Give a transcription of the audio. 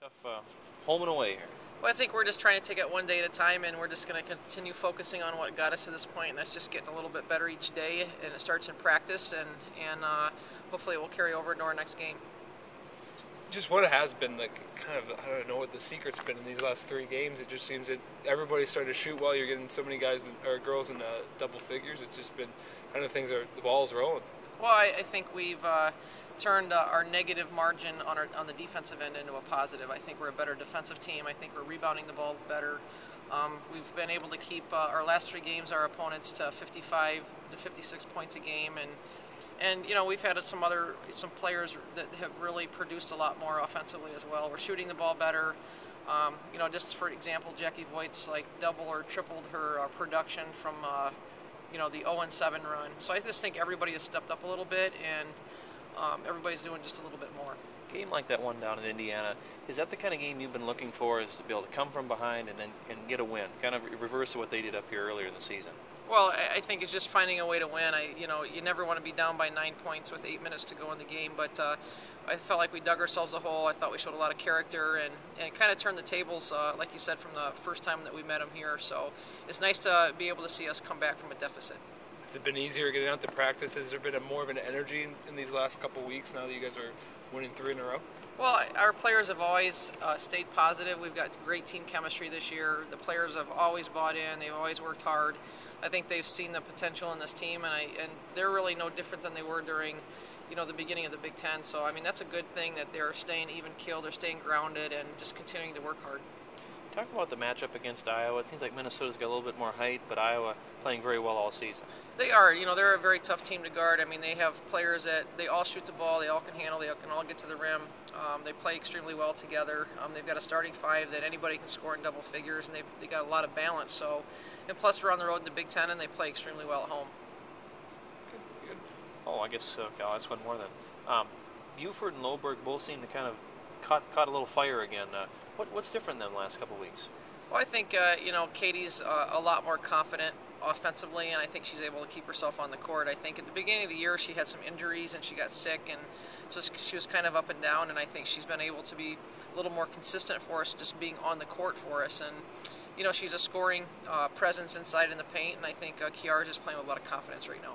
Tough uh, home and away here. Well, I think we're just trying to take it one day at a time, and we're just going to continue focusing on what got us to this point, and that's just getting a little bit better each day. And it starts in practice, and and uh, hopefully it will carry over into our next game. Just what it has been like, kind of, I don't know what the secret's been in these last three games. It just seems that everybody's starting to shoot well. You're getting so many guys or girls in uh, double figures. It's just been kind of things are the ball's rolling. Well, I, I think we've uh, turned uh, our negative margin on our on the defensive end into a positive. I think we're a better defensive team. I think we're rebounding the ball better. Um, we've been able to keep uh, our last three games our opponents to 55 to 56 points a game, and and you know we've had some other some players that have really produced a lot more offensively as well. We're shooting the ball better. Um, you know, just for example, Jackie Voigt's like double or tripled her uh, production from uh, you know the 0 7 run. So I just think everybody has stepped up a little bit, and um, everybody's doing just a little bit more. Game like that one down in Indiana, is that the kind of game you've been looking for? Is to be able to come from behind and then and get a win, kind of reverse of what they did up here earlier in the season. Well, I think it's just finding a way to win. I, you know, you never want to be down by nine points with eight minutes to go in the game, but uh, I felt like we dug ourselves a hole. I thought we showed a lot of character and, and kind of turned the tables, uh, like you said, from the first time that we met them here. So it's nice to be able to see us come back from a deficit. Has it been easier getting out to practice? Has there been a more of an energy in, in these last couple weeks now that you guys are winning three in a row? Well, our players have always uh, stayed positive. We've got great team chemistry this year. The players have always bought in. They've always worked hard. I think they've seen the potential in this team, and I and they're really no different than they were during, you know, the beginning of the Big Ten. So I mean, that's a good thing that they're staying even keel, they're staying grounded, and just continuing to work hard. Talk about the matchup against Iowa. It seems like Minnesota's got a little bit more height, but Iowa playing very well all season. They are. You know, they're a very tough team to guard. I mean, they have players that they all shoot the ball, they all can handle, they can all get to the rim. Um, they play extremely well together. Um, they've got a starting five that anybody can score in double figures, and they've they got a lot of balance. So, and plus we're on the road in the Big Ten, and they play extremely well at home. Good, good. Oh, I guess uh, I'll ask one more then. Um, Buford and Loberg both seem to kind of caught caught a little fire again. Uh, what, what's different than the last couple weeks? Well, I think uh, you know Katie's uh, a lot more confident offensively, and I think she's able to keep herself on the court. I think at the beginning of the year she had some injuries and she got sick, and so she was kind of up and down. And I think she's been able to be a little more consistent for us, just being on the court for us. And you know she's a scoring uh, presence inside in the paint, and I think uh, Kiara's just playing with a lot of confidence right now.